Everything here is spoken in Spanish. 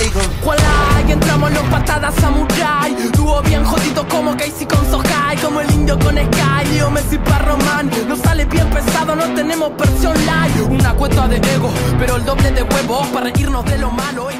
Eagle. Hola, y entramos los patadas samurai. Dúo bien jodido como Casey con Sohai. Como el indio con Sky. Leo Messi para Román. Nos sale bien pesado, no tenemos versión live. Una cuenta de ego, pero el doble de huevos para reírnos de lo malo